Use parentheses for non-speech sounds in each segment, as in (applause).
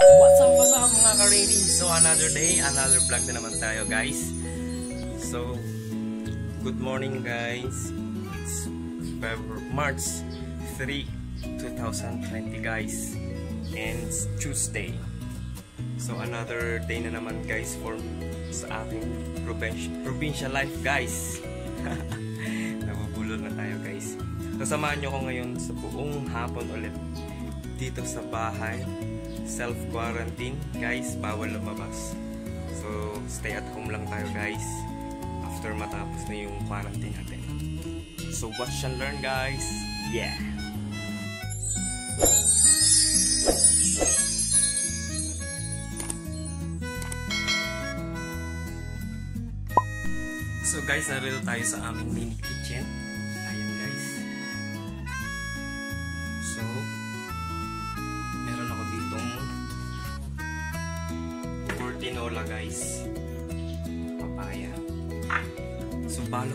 What's up, what's up mga ka-rating? So another day, another vlog na naman tayo guys. So, good morning guys. It's February, March 3, 2020 guys. And it's Tuesday. So another day na naman guys for sa ating provincial, life guys. (laughs) Nabubulol na tayo guys. So samahan nyo ko ngayon sa buong hapon ulit dito sa bahay self-quarantine. Guys, bawal lumabas. So, stay at home lang tayo guys. After matapos na yung quarantine natin. So, watch and learn guys. Yeah! So guys, narito tayo sa aming mini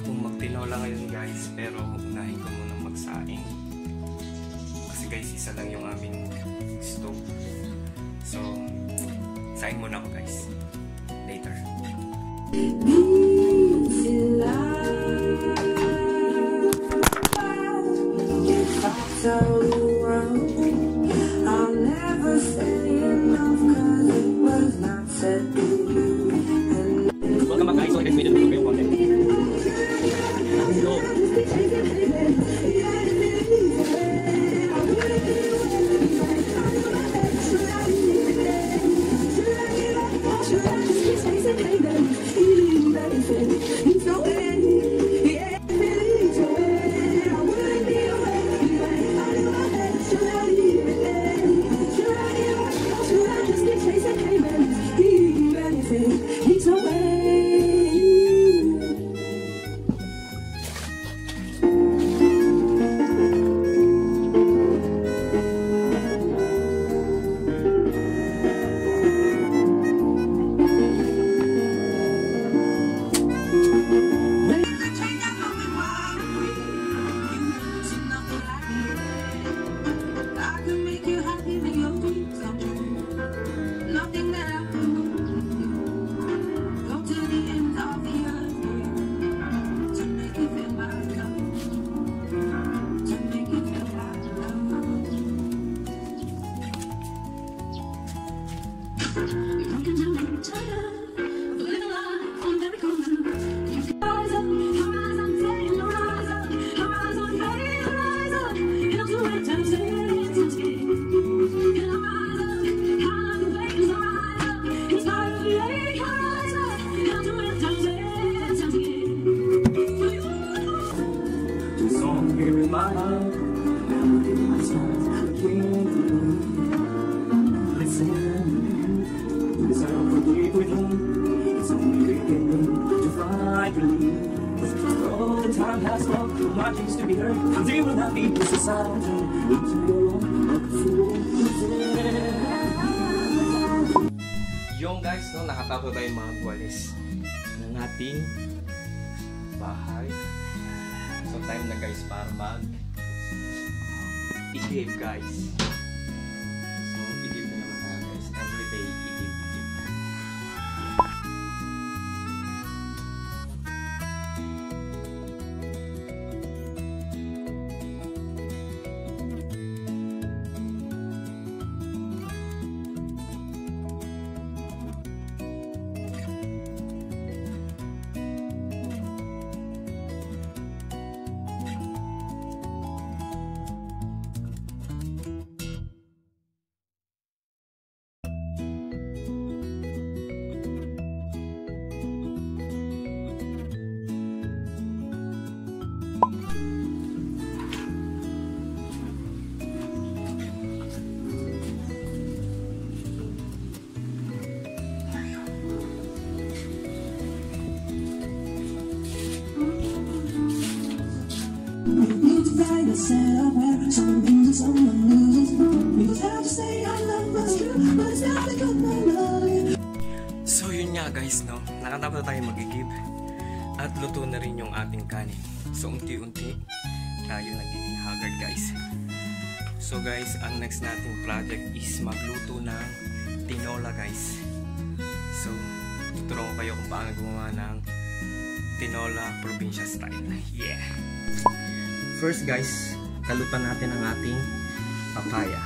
So, balo kong magtinola ngayon guys. Pero, unahin ko muna magsaing. Kasi guys, isa lang yung aming stove. So, saing muna ako guys. Later. So your own wonderful yung guys, no, nakatapo tayo mga gwalis ng ating bahay. So, time na guys para mag i-give guys. So yun nga guys, no? Nakatapos na tayo mag-give. At luto na rin yung ating kanin. So unti-unti tayo nagiging haggard guys. So guys, ang next nating project is magluto ng tinola guys. So, tuturuan ko kayo kung paano gumawa ng tinola probinsya style. Yeah! First guys, kalupan natin ang ating papaya.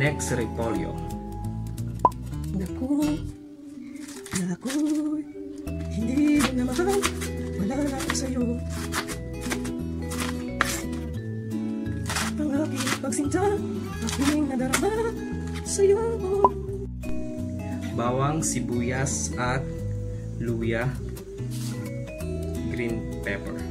Next, repolyo. Naku, naku, hindi na mahal, wala na ako sa'yo. Ang aking pagsinta, aking nadarama sa'yo. Bawang, sibuyas, at luya. Green pepper.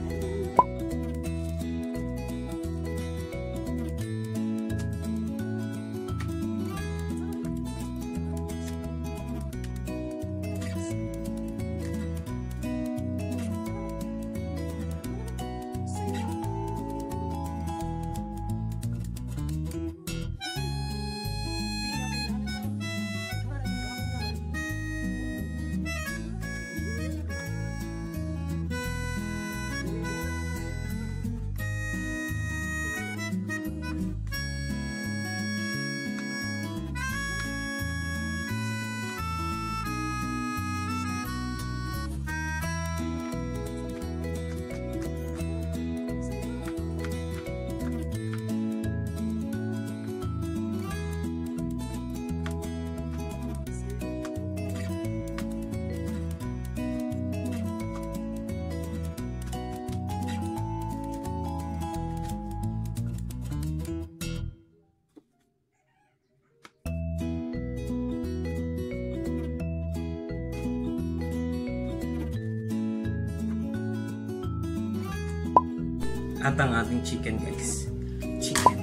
At ang ating chicken guys. Chicken.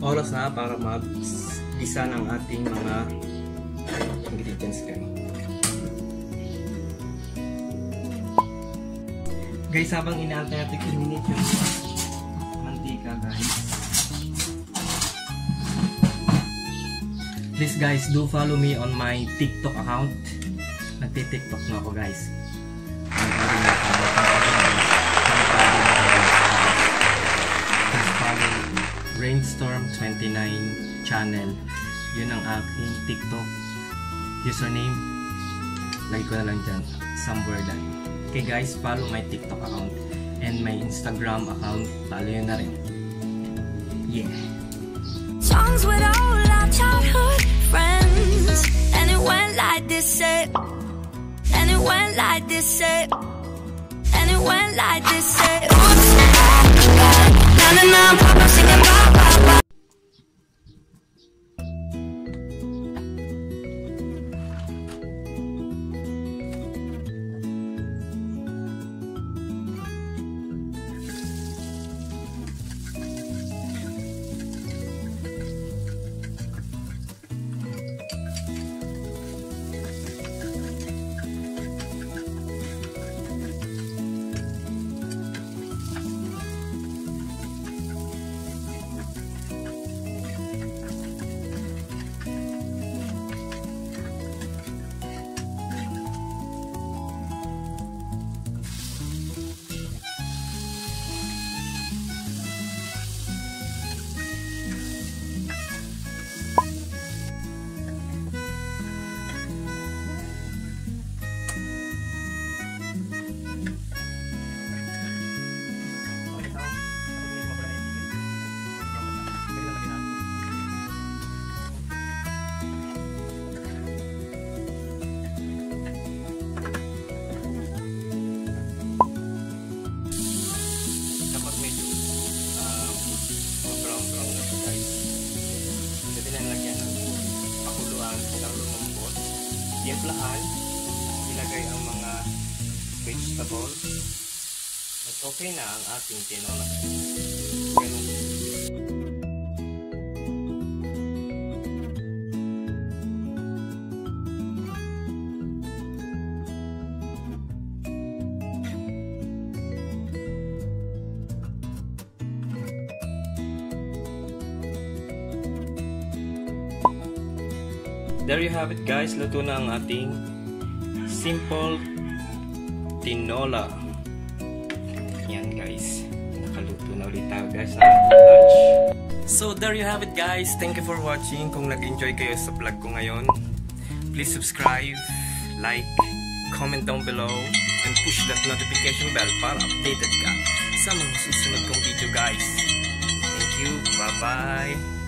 Oras na para mag-isa ng ating mga ingredients guys. Guys, habang inaantay natin kuminit yung Please guys, do follow me on my TikTok account. Nagti-TikTok na ako guys. Please follow Rainstorm29 channel. Yun ang aking TikTok username. Like ko na lang dyan. Somewhere dyan. Okay guys, follow my TikTok account and my Instagram account. Follow yun na rin. Yeah. Songs with all our childhood like this, say. And it went like this, say. And it went like this, say. Oops, na na na, papa singing okay na ang ating tinola. There you have it guys, luto na ang ating simple tinola. Yan guys, nakaluto na ulit tayo guys ng lunch. So there you have it guys, thank you for watching. Kung nag-enjoy kayo sa vlog ko ngayon, please subscribe, like, comment down below, and push that notification bell para updated ka sa mga susunod kong video guys. Thank you, bye bye!